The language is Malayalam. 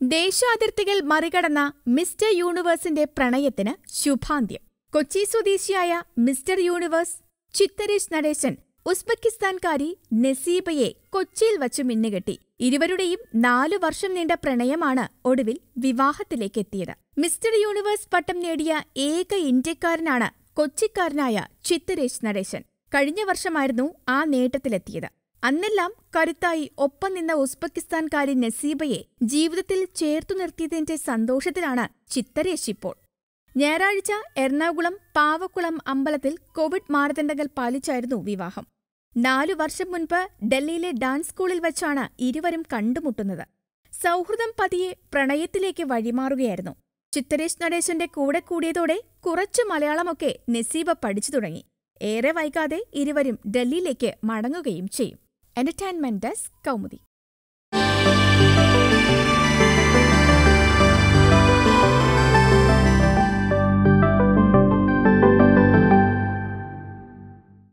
ദേശാതിർത്തികൾ മറികടന്ന മിസ്റ്റർ യൂണിവേഴ്സിന്റെ പ്രണയത്തിന് ശുഭാന്ത്യം. കൊച്ചി സ്വദേശിയായ മിസ്റ്റർ യൂണിവേഴ്സ് ചിത്തരേഷ് നടേശൻ ഉസ്ബെക്കിസ്ഥാൻകാരി നസീബയെ കൊച്ചിയിൽ വച്ചു മിന്നുകെട്ടി. ഇരുവരുടെയും നാലു വർഷം നീണ്ട പ്രണയമാണ് ഒടുവിൽ വിവാഹത്തിലേക്ക് എത്തിയത് മിസ്റ്റർ യൂണിവേഴ്സ് പട്ടം നേടിയ ഏക ഇന്ത്യക്കാരനാണ് കൊച്ചിക്കാരനായ ചിത്തരേഷ് നടേശൻ. കഴിഞ്ഞ വർഷമായിരുന്നു ആ നേട്ടത്തിലെത്തിയത്. അന്നെല്ലാം കരുത്തായി ഒപ്പം നിന്ന ഉസ്ബെക്കിസ്ഥാൻകാരി നസീബയെ ജീവിതത്തിൽ ചേർത്തു നിർത്തിയതിന്റെ സന്തോഷത്തിലാണ് ചിത്തരേഷ് ഇപ്പോൾ ഞായറാഴ്ച എറണാകുളം പാവക്കുളം അമ്പലത്തിൽ കോവിഡ് മാനദണ്ഡങ്ങൾ പാലിച്ചായിരുന്നു വിവാഹം. നാലു വർഷം മുൻപ് ഡൽഹിയിലെ ഡാൻസ് സ്കൂളിൽ വച്ചാണ് ഇരുവരും കണ്ടുമുട്ടുന്നത്. സൗഹൃദം പതിയെ പ്രണയത്തിലേക്ക് വഴിമാറുകയായിരുന്നു. ചിത്തരേഷ് നടേശന്റെ കൂടെ കൂടിയതോടെ കുറച്ചു മലയാളമൊക്കെ നസീബ പഠിച്ചു തുടങ്ങി. ഏറെ വൈകാതെ ഇരുവരും ഡൽഹിയിലേക്ക് മടങ്ങുകയും ചെയ്യും. Entertainment desk Kaumudi.